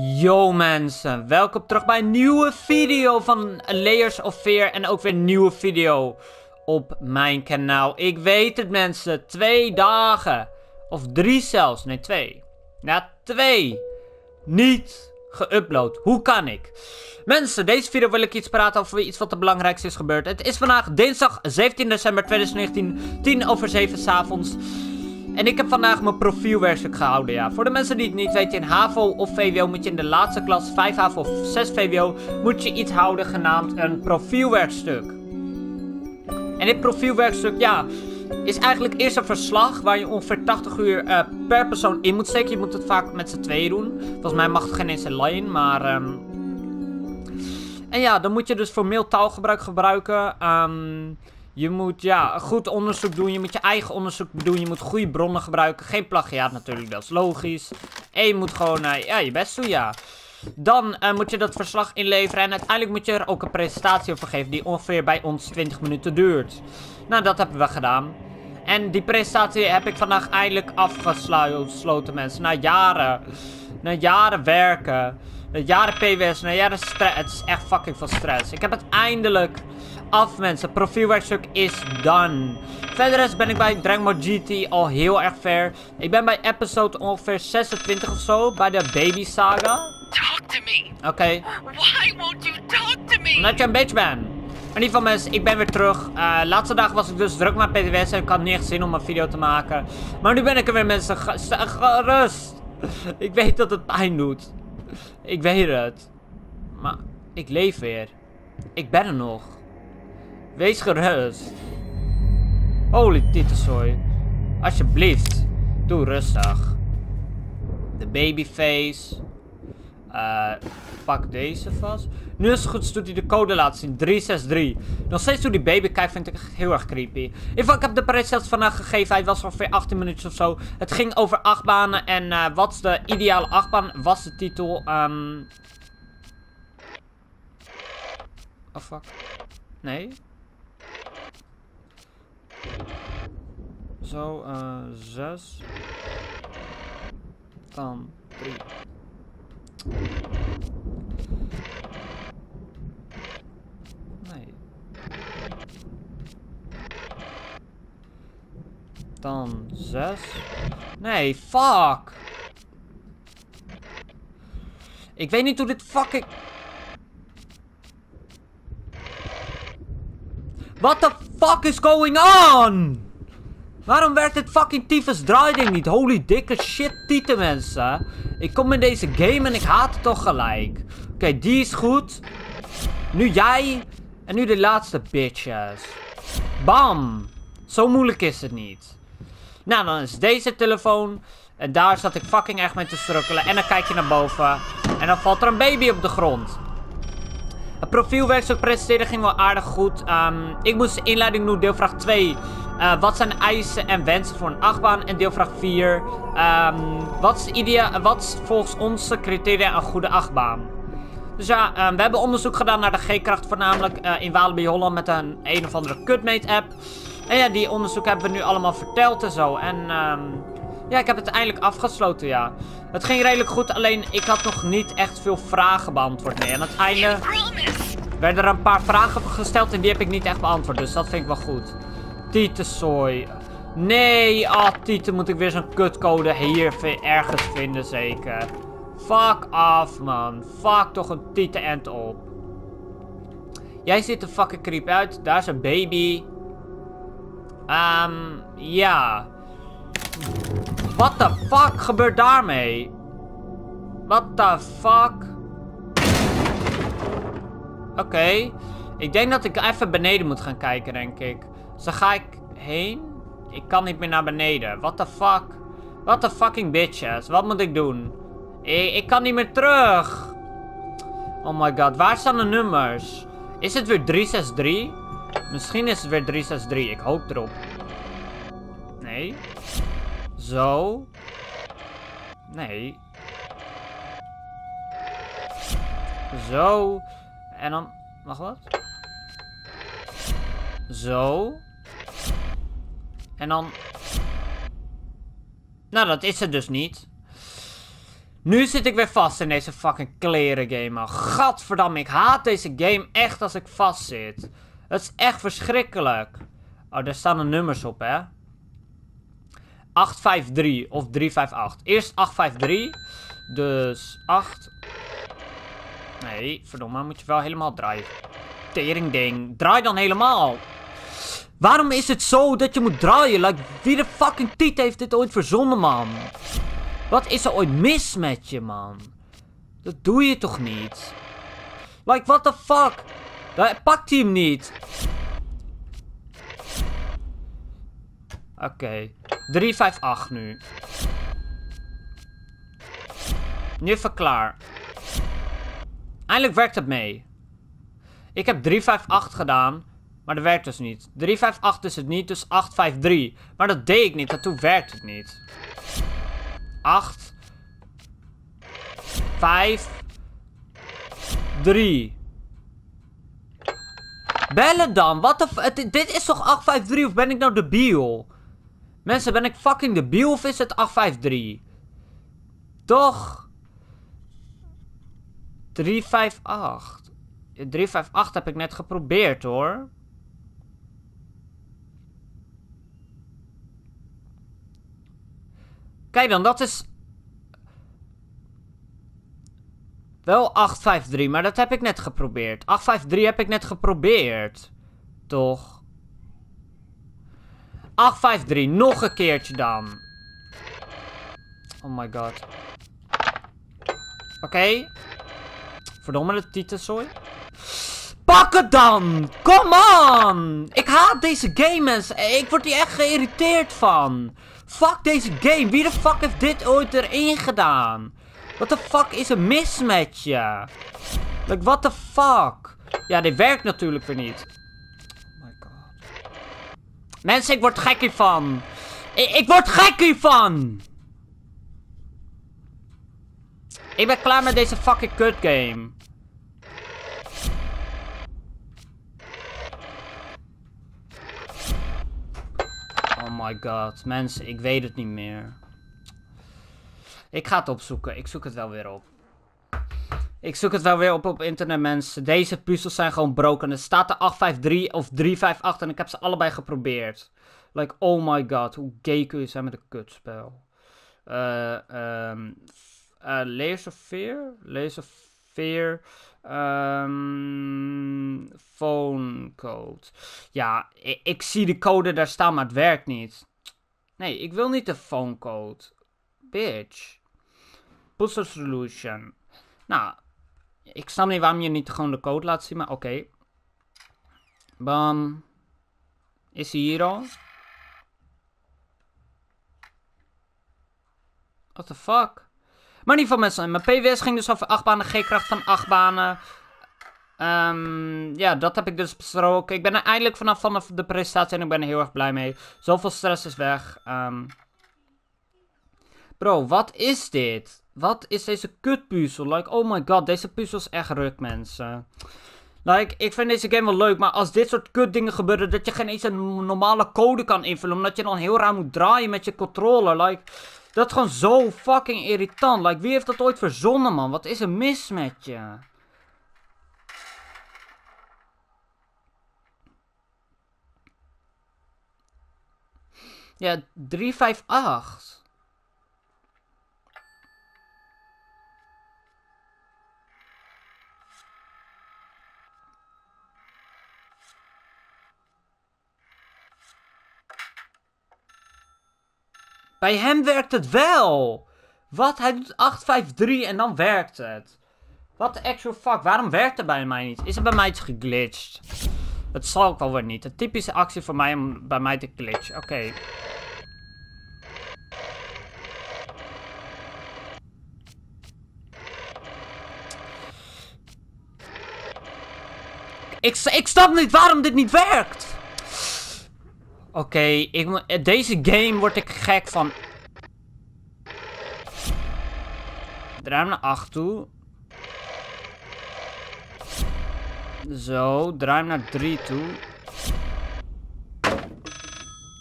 Yo mensen, welkom terug bij een nieuwe video van Layers of Fear en ook weer een nieuwe video op mijn kanaal. Ik weet het mensen, twee dagen, of drie zelfs, nee twee, ja twee, niet geüpload. Hoe kan ik? Mensen, deze video wil ik iets praten over iets wat het belangrijkste is gebeurd. Het is vandaag dinsdag 17 december 2019, 10 over 7 s avonds. En ik heb vandaag mijn profielwerkstuk gehouden, ja. Voor de mensen die het niet weten, in HAVO of VWO moet je in de laatste klas, 5 HAVO of 6 VWO, moet je iets houden genaamd een profielwerkstuk. En dit profielwerkstuk, ja, is eigenlijk eerst een verslag waar je ongeveer 80 uur uh, per persoon in moet steken. Je moet het vaak met z'n tweeën doen. Volgens mij mag het geen eens alleen, maar... Um... En ja, dan moet je dus formeel taalgebruik gebruiken. Um... Je moet ja, goed onderzoek doen. Je moet je eigen onderzoek doen. Je moet goede bronnen gebruiken. Geen plagiaat natuurlijk, dat is logisch. En je moet gewoon uh, ja, je best doen, ja. Dan uh, moet je dat verslag inleveren. En uiteindelijk moet je er ook een presentatie over geven. Die ongeveer bij ons 20 minuten duurt. Nou, dat hebben we gedaan. En die presentatie heb ik vandaag eindelijk afgesloten, mensen. Na jaren. Na jaren werken. Na jaren PWS. Na jaren stress. Het is echt fucking veel stress. Ik heb het eindelijk af, mensen. Profielwerkstuk is done. Verder ben ik bij Dragon Ball GT al heel erg ver. Ik ben bij episode ongeveer 26 of zo. Bij de Baby Saga. Talk to me. Oké. Okay. Why won't you talk to me? Omdat je een bitch bent. In ieder geval mensen, ik ben weer terug. Uh, laatste dag was ik dus druk met PTWS en ik had niet echt zin om een video te maken. Maar nu ben ik er weer mensen. Rust. Ik weet dat het pijn doet. Ik weet het. Maar ik leef weer. Ik ben er nog. Wees gerust. Holy titelzooi. Alsjeblieft. Doe rustig. De babyface. Uh, pak deze vast. Nu is het goed, doet hij de code laten zien. 363. Nog steeds hoe die baby kijkt vind ik heel erg creepy. Geval, ik heb de presentatie vandaag gegeven. Hij was ongeveer 18 minuutjes of zo. Het ging over achtbanen. En uh, wat is de ideale achtbaan? Was de titel. Um... Oh fuck. Nee. Zo, uh, zes. Dan drie. Nee. Dan zes. Nee, fuck. Ik weet niet hoe dit fucking... What the fuck is going on? Waarom werkt dit fucking tyfus draaiding niet? Holy dikke shit tieten mensen. Ik kom in deze game en ik haat het toch gelijk. Oké, die is goed. Nu jij. En nu de laatste bitches. Bam. Zo moeilijk is het niet. Nou, dan is deze telefoon. En daar zat ik fucking echt mee te strukkelen. En dan kijk je naar boven. En dan valt er een baby op de grond. Het profielwerkstuk presenteren ging wel aardig goed. Um, ik moest de inleiding doen, deelvraag 2. Uh, wat zijn eisen en wensen voor een achtbaan? En deelvraag 4. Um, ehm, wat, is idea wat is volgens onze criteria een goede achtbaan? Dus ja, um, we hebben onderzoek gedaan naar de G-kracht voornamelijk uh, in Walibi Holland met een een of andere Cutmate app. En ja, die onderzoek hebben we nu allemaal verteld en zo. En um, ja, ik heb het eindelijk afgesloten, ja. Het ging redelijk goed, alleen ik had nog niet echt veel vragen beantwoord. Nee, aan het einde werden er een paar vragen gesteld en die heb ik niet echt beantwoord. Dus dat vind ik wel goed. Tietensooi. Nee, ah, Tieten moet ik weer zo'n kutcode hier ergens vinden zeker. Fuck af, man. Fuck toch een tieten end op. Jij ziet er fucking creep uit. Daar is een baby. Ehm, ja. What the fuck gebeurt daarmee? What the fuck? Oké. Ik denk dat ik even beneden moet gaan kijken, denk ik. Dus ga ik heen. Ik kan niet meer naar beneden. What the fuck? What the fucking bitches. Wat moet ik doen? Ik, ik kan niet meer terug. Oh my god. Waar staan de nummers? Is het weer 363? Misschien is het weer 363. Ik hoop erop. Nee. Zo. Nee. Zo. En dan... Mag wat? Zo. En dan... Nou, dat is het dus niet. Nu zit ik weer vast in deze fucking kleren game. Gadverdamme, ik haat deze game echt als ik vast zit. Het is echt verschrikkelijk. Oh, daar staan de nummers op, hè. 853 of 358. Eerst 853. Dus 8. Nee, verdomme, moet je wel helemaal draaien. Tering ding. Draai dan helemaal. Waarom is het zo dat je moet draaien? Like, wie de fucking tiet heeft dit ooit verzonnen, man? Wat is er ooit mis met je, man? Dat doe je toch niet? Like, what the fuck? Daar pakt hij hem niet. Oké. Okay. 358 nu. Nu even klaar. Eindelijk werkt het mee. Ik heb 358 gedaan. Maar dat werkt dus niet. 358 is het niet, dus 853. Maar dat deed ik niet, en toen werkt het niet. 8. 5. 3. Bellen dan, wat de Dit is toch 853 of ben ik nou debiel? Mensen, ben ik fucking debiel of is het 853? Toch? 358. 358 heb ik net geprobeerd hoor. Kijk dan, dat is... Wel 853, maar dat heb ik net geprobeerd. 853 heb ik net geprobeerd. Toch? 853, nog een keertje dan. Oh my god. Oké. Verdomme de titelzooi. Pak het dan! Kom on! Ik haat deze game, mensen. Ik word hier echt geïrriteerd van. Fuck deze game. Wie de fuck heeft dit ooit erin gedaan? What the fuck is er mis met je? Like, what the fuck? Ja, dit werkt natuurlijk weer niet. Oh my god. Mensen, ik word gek hiervan. Ik, ik word gek hiervan! Ik ben klaar met deze fucking kut game. My god. Mensen, ik weet het niet meer. Ik ga het opzoeken. Ik zoek het wel weer op. Ik zoek het wel weer op op internet, mensen. Deze puzzels zijn gewoon broken. Er staat er 853 of 358 en ik heb ze allebei geprobeerd. Like, oh my god. Hoe gay kun je zijn met een kutspel. Eh, uh, Layers of Fear? Layers of Fear. Um, phone code. Ja, ik, zie de code daar staan, maar het werkt niet. Nee, ik wil niet de phone code. Bitch. Puzzle solution. Nou, ik snap niet waarom je niet gewoon de code laat zien, maar oké. Bam. Is hij hier al? What the fuck? Maar in ieder geval mensen, mijn PWS ging dus over 8 banen, G-kracht van 8 banen. Um, ja, dat heb ik dus besproken. Ik ben er eindelijk vanaf vanaf de presentatie en ik ben er heel erg blij mee. Zoveel stress is weg. Um, bro, wat is dit? Wat is deze kutpuzzel? Like, oh my god, deze puzzel is echt ruk, mensen. Like, ik vind deze game wel leuk, maar als dit soort kutdingen gebeuren, dat je geen eens een normale code kan invullen, omdat je dan heel raar moet draaien met je controller, like... Dat is gewoon zo fucking irritant. Like, wie heeft dat ooit verzonnen, man? Wat is er mis met je? Ja, 358. Bij hem werkt het wel. Wat? Hij doet 853 en dan werkt het. Wat de actual fuck? Waarom werkt het bij mij niet? Is het bij mij iets geglitcht? Het zal ook wel weer niet. Een typische actie voor mij om bij mij te glitchen. Oké. Ik, ik snap niet waarom dit niet werkt. Oké, ik deze game word ik gek van. Draai hem naar 8 toe. Zo, draai hem naar 3 toe.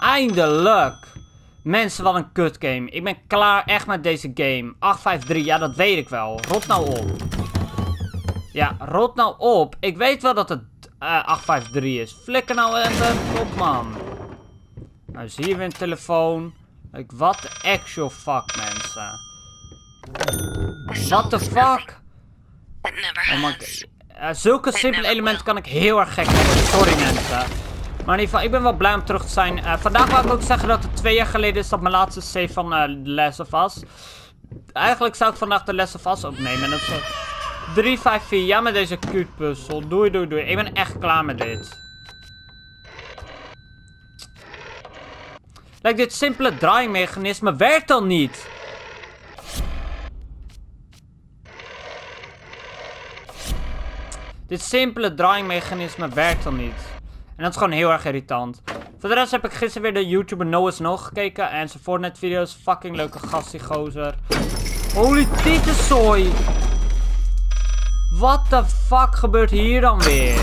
Eindelijk! Mensen, wat een kut game. Ik ben klaar echt met deze game. 853, ja dat weet ik wel. Rot nou op. Ja, rot nou op. Ik weet wel dat het uh, 853 is. Flikker nou even op, man. Nou, zie je weer een telefoon. Like, what the actual fuck, mensen. What the fuck? Oh my uh, zulke simpele elementen kan ik heel erg gek worden. Sorry mensen. Maar in ieder geval, ik ben wel blij om terug te zijn. Uh, vandaag wou ik ook zeggen dat het twee jaar geleden is dat mijn laatste save van uh, The Last of Us. Eigenlijk zou ik vandaag The Last of Us opnemen. En dat is uh, 3, 5, 4. Ja, met deze cute puzzel. Doei, doei, doei. Ik ben echt klaar met dit. Like, dit simpele draaimechanisme werkt al niet. Dit simpele draaimechanisme werkt al niet. En dat is gewoon heel erg irritant. Voor de rest heb ik gisteren weer de YouTuber Noah's nog gekeken. En zijn Fortnite video's. Fucking leuke gast die gozer. Holy tietenzooi. What the fuck gebeurt hier dan weer?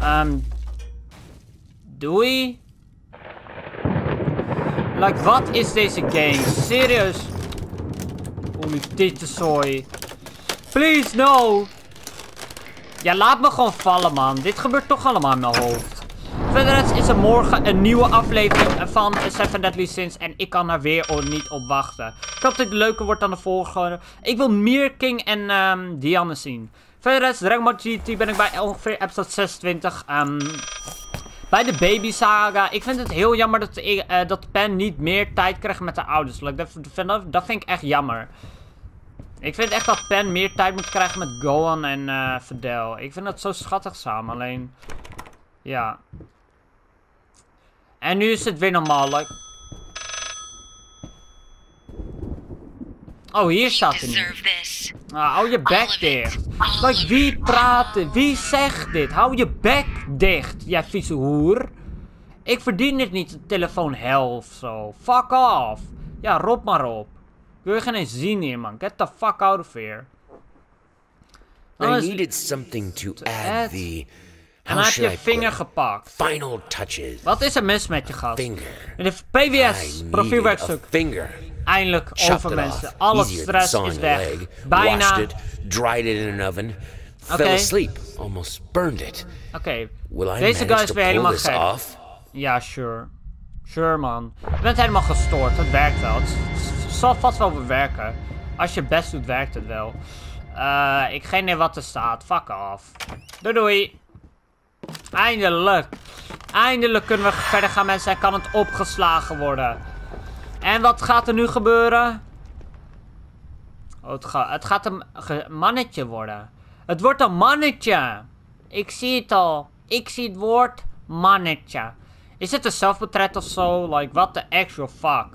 Ehm. doei. Like, wat is deze game? Serieus? Holy tietenzooi. Please, no! Ja, laat me gewoon vallen, man. Dit gebeurt toch allemaal in mijn hoofd. Verder is er morgen een nieuwe aflevering van Seven Deadly Sins. En ik kan er weer niet op wachten. Ik hoop dat het leuker wordt dan de vorige. Ik wil meer King en um, zien. Verder is Dragon Ball GT ben ik bij ongeveer episode 26. Um, bij de Baby Saga. Ik vind het heel jammer dat, uh, dat Pen niet meer tijd krijgt met de ouders. Like, dat, dat, dat vind ik echt jammer. Ik vind echt dat Pen meer tijd moet krijgen met Gohan en uh, Fidel. Ik vind dat zo schattig samen, alleen... Ja. En nu is het weer normaal, like... Oh, hier staat hij niet. Ah, hou je bek dicht. Like, wie praat Wie zegt dit? Hou je bek dicht, jij vieze hoer. Ik verdien dit niet, de telefoon hel of zo. Fuck off. Ja, rob maar op. Ik wil geen eens zien hier, man. Get the fuck out of here. I needed something to, add, the. En How dan heb je vinger gepakt. Final touches. Wat is er mis met je gast? Finger. In de PWS, profielwerkstuk. finger. Eindelijk over mensen. Alle stress is weg. Bijna. It, dried it in an oven, fell Okay. asleep, almost burned it. Oké, Will deze guy is weer helemaal gek. Ja, sure. Sure, man. Je bent helemaal gestoord. Het werkt wel. Het, zal vast wel werken. Als je het best doet, werkt het wel. Uh, ik geen idee wat er staat. Fuck off. Doei doei. Eindelijk. Eindelijk kunnen we verder gaan, mensen. En kan het opgeslagen worden. En wat gaat er nu gebeuren? Oh, het, het gaat een mannetje worden. Het wordt een mannetje. Ik zie het al. Ik zie het woord mannetje. Is het een zelfportret of zo? Like, what the actual fuck?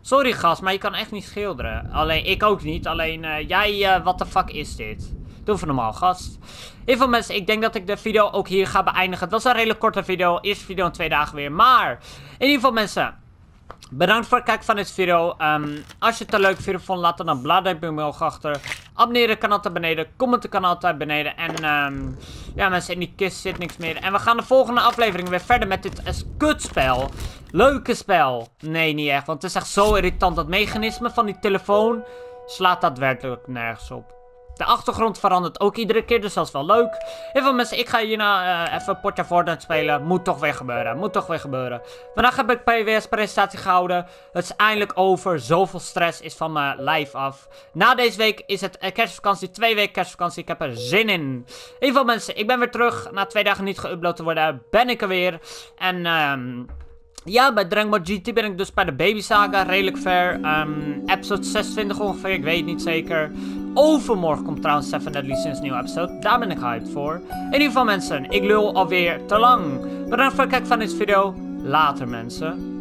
Sorry gast, maar je kan echt niet schilderen. Alleen, ik ook niet. Alleen, uh, jij, uh, what the fuck is dit? Doe even normaal, gast. Heel veel mensen, ik denk dat ik de video ook hier ga beëindigen. Het was een redelijk korte video. Eerste video in twee dagen weer. Maar, in ieder geval mensen... Bedankt voor het kijken van deze video. Um, als je het een leuke video vond, laat dan een blauwduimpje omhoog achter. Abonneer het kanaal daar beneden. Comment het kanaal daar beneden. En um, ja mensen, in die kist zit niks meer. En we gaan de volgende aflevering weer verder met dit kutspel. Leuke spel. Nee, niet echt. Want het is echt zo irritant. Dat mechanisme van die telefoon slaat daadwerkelijk nergens op. De achtergrond verandert ook iedere keer, dus dat is wel leuk. Heel veel mensen, ik ga hierna uh, even Potja Fortnite spelen. Moet toch weer gebeuren, moet toch weer gebeuren. Vandaag heb ik PWS presentatie gehouden. Het is eindelijk over. Zoveel stress is van me live af. Na deze week is het uh, kerstvakantie, twee weken kerstvakantie. Ik heb er zin in. Ieder geval mensen, ik ben weer terug. Na twee dagen niet geüpload te worden, ben ik er weer. En um, ja, bij Dragon Ball GT ben ik dus bij de Baby Saga redelijk ver. Um, episode 26 ongeveer, ik weet niet zeker. Overmorgen komt trouwens Seven Deadly Sins nieuwe episode. Daar ben ik hyped voor. In ieder geval mensen, ik lul alweer te lang. Bedankt voor het kijken van deze video. Later mensen.